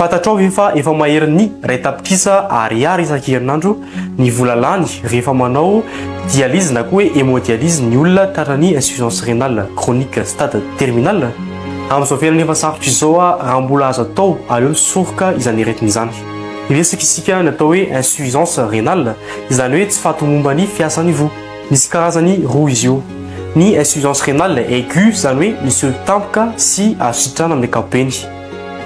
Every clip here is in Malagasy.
Fantatrao ve fa efa maherin'ny iray tapitrisa ariary isan-kerinandro ny vola lany rehefa manao dialyse na koa hoe hémodialyse ny olona tratran'ny insuffisance rénale chronique stade terminale? Amin'izao fiainana efa sarotra izao raha mbola azo atao aleo misoroka izany aretina izany. Miresaka isika ny atao hoe insuffisance rénale, izany hoe tsy faty momba ny fiasan'ny voa. Misy karazany roa izy io. Ny insuffisance rénale aiguë, izany hoe miseho tampoka sy azo sitrana amin'ny ankapobeny.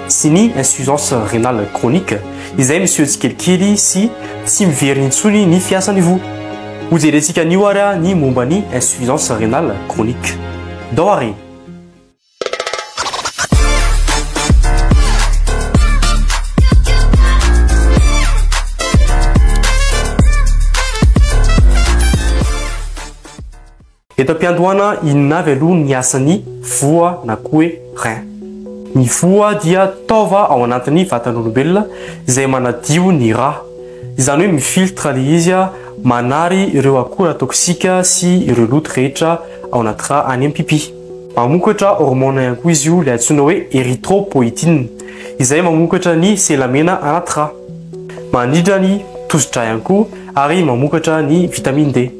sy ny insuffisance rénale chronique izay miseho tsikelikely sy tsy miverina intsony ny fiasan'ny voa. Hojerentsika anio ary ny momba ny insuffisance rénale chronique. Dao ary! Eto am-piandohana, inona avy aloha ny asan'ny voa na koa hoe rein? Ny voa dia taova ao anatin'ny vatan'olombelona izay manadio ny rà, izany hoe mi-filtre ilay izy, manary ireo akora toksika sy ireo loto rehetra ao anaty rà any amin'ny pipi. Mamokatra hormone ihany koa izy io, ilay antsoina hoe erythropoietin, izay mamokatra ny sela mena anaty rà. Manindra ny tosi-drà ihany koa ary mamokatra ny vitamine D.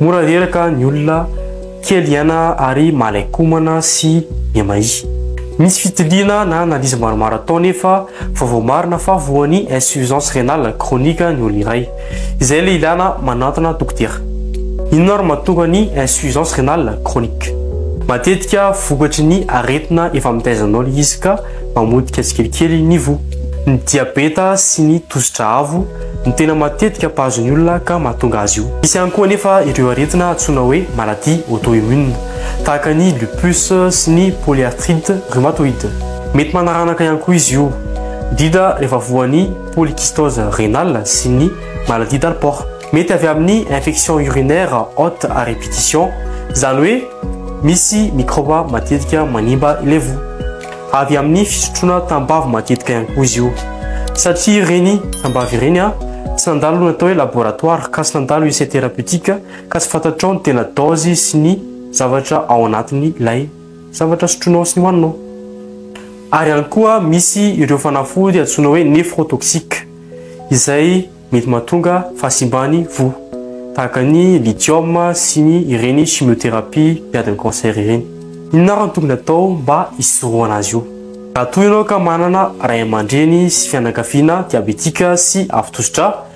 Mora reraka ny olona, kely hiaina ary mahalaikomana sy mihamahihy. Misy fitiliana na analyse maromaro atao nefa vao voamarina fa voan'ny insuffisance rénale chronique ny olona iray. Izay ilay ilana manantona dokotera. Inona ary mahatonga ny insuffisance rénale chronique? Matetika vokatry ny aretina efa mitaizanao ilay izy ka Mamotika tsikelikely ny voa. Ny diabeta sy ny tosidra avo no tena matetika mpahazo ny olona ka mahatonga azy io. Misy ihany koa anefa ireo aretina antsoina hoe maladie auto-immune, tahaka ny lupus sy ny polyarthrite rheumatoïde. Mety manaranaka ihany koa izy io, indrindra rehefa voan'ny polykystose rénale sy ny maladie d'Alport. Mety avy amin'ny infection urinaire haute à répétition, izany hoe misy mikraoba matetika manimba ilay voa. Avy amin'ny fisotroana tambavy matetika ihany koa izy io. Satria ireny tambavy ireny tsy nandalo ny atao hoe laboratoire ka tsy nandalo essai thérapeutique ka tsy fantatrao ny tena dose sy ny zavatra ao anatiny ilay zavatra sotroinao sy hoaninao. Ary ihany koa misy ireo fanafody antsoina hoe nephrotoxiques izay. Mety mahatonga fahasimbany voa, tahaka ny lithium sy ny ireny chimiothérapie mpiadin'ny cancer ireny. Inona ary no tokony atao mba hisorohana azy io? Raha toa ianao ka manana ray aman-dreny sy fianakaviana diabetika sy avo tosi-drà,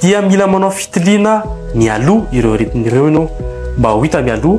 dia mila manao fitiliana mialoha ireo aretina ireo ianao, mba ho hita mialoha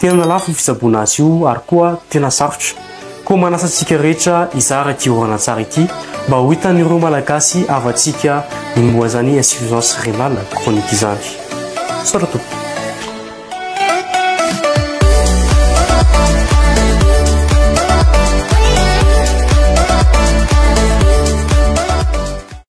Tena lafo io fitsaboana azy io ary koa tena sarotra. Koa manasa antsika rehetra hizara ity horonan-tsary ity mba ho hitan'ireo Malagasy havantsika ny momba izany insuffisance rénale chronique izany. Misaotra tompoko.